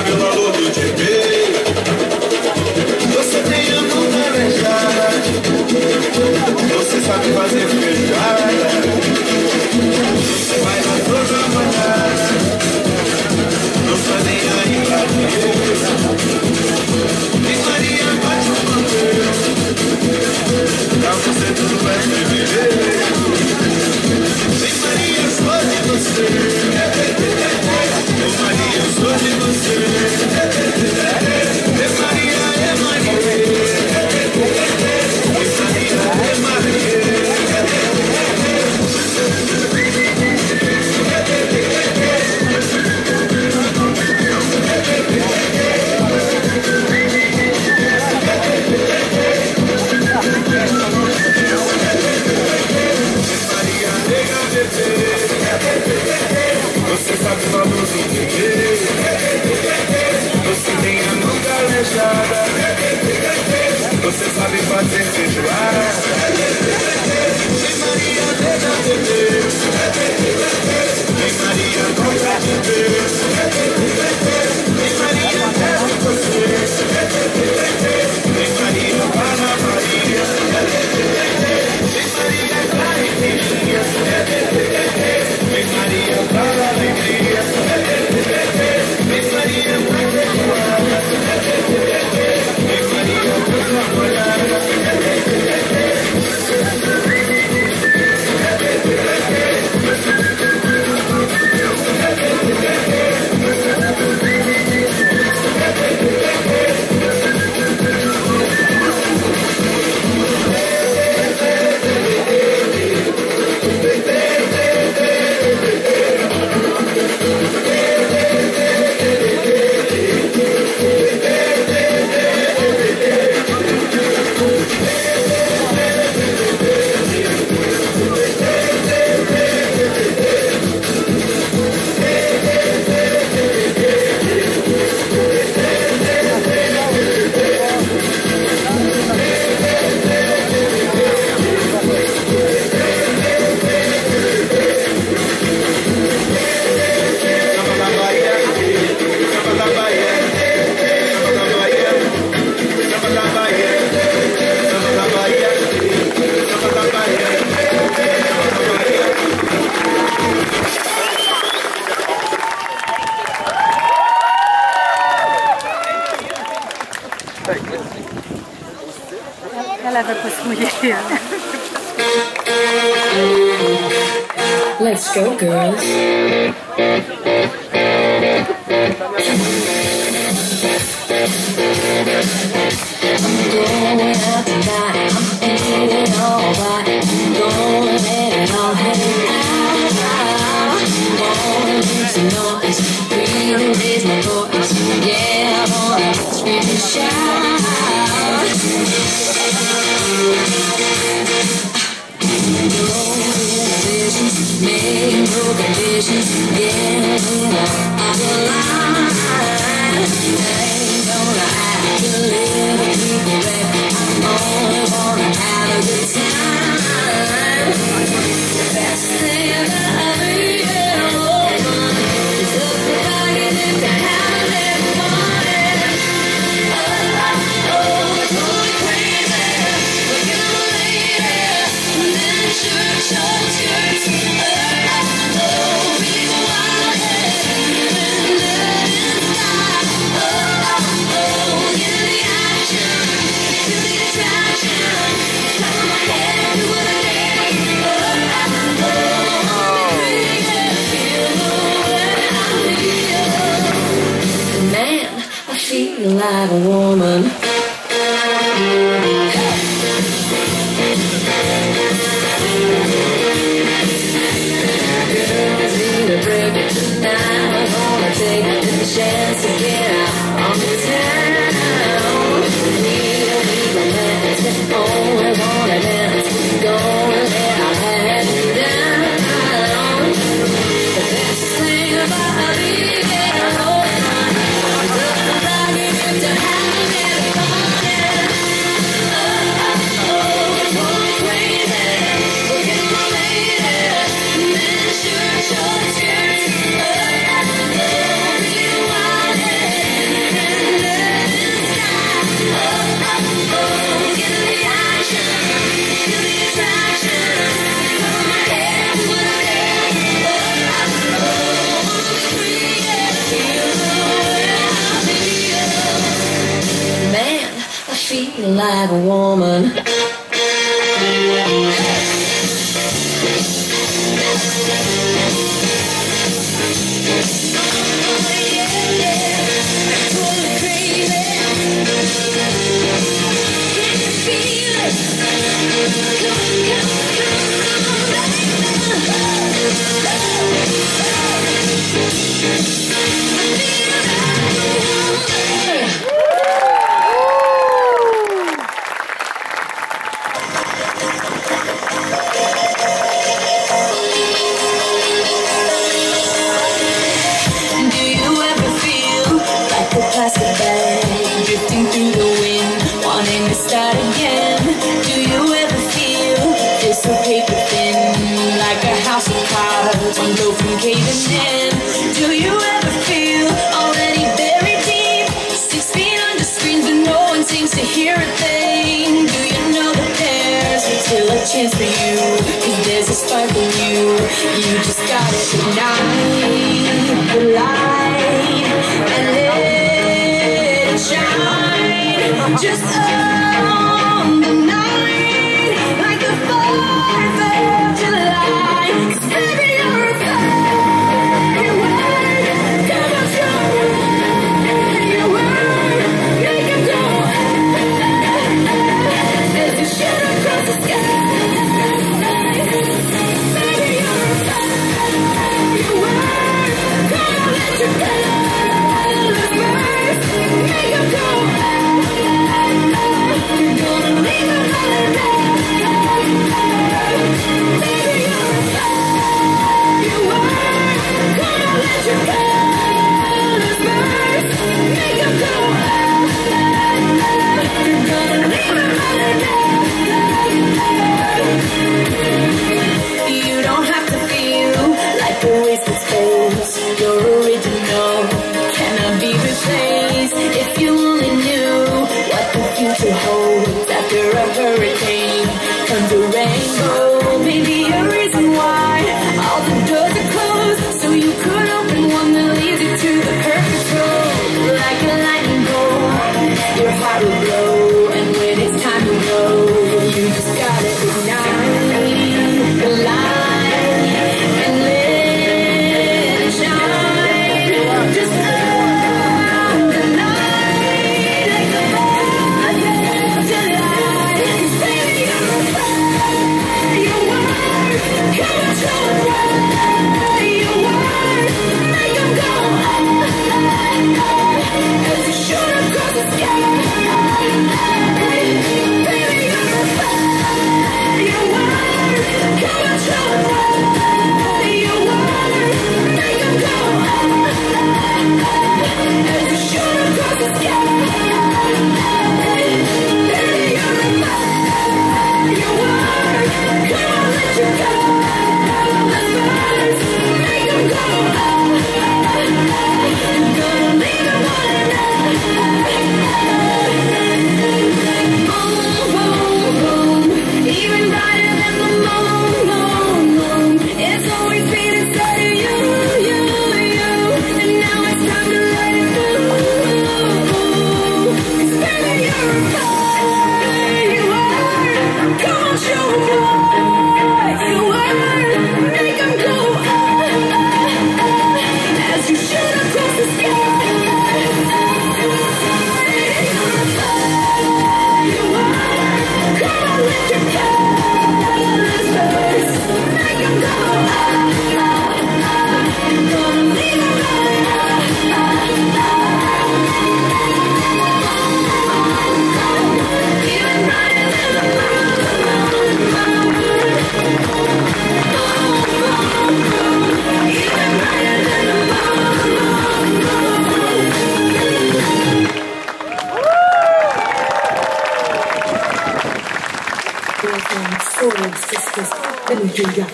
sabe o valor do dinheiro. Você tem a mão planejada, você sabe fazer feijão. vamos entender. Você tem a mão calejada, você sabe fazer feijoada. Let's go, girls. I'm going out tonight. I'm feeling alright. I'm gonna let it all hang out. Wanna make some noise. Really raise my voice. Yeah, I wanna scream and shout. making broken visions, getting out line. like a woman. bad woman. from caving in. Do you ever feel already buried deep? Six feet under screens, but no one seems to hear a thing. Do you know that there's still a chance for you? Cause there's a spark in you. You just gotta ignite the light and let it shine. Just.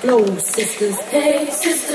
flow, sisters. Hey, sisters.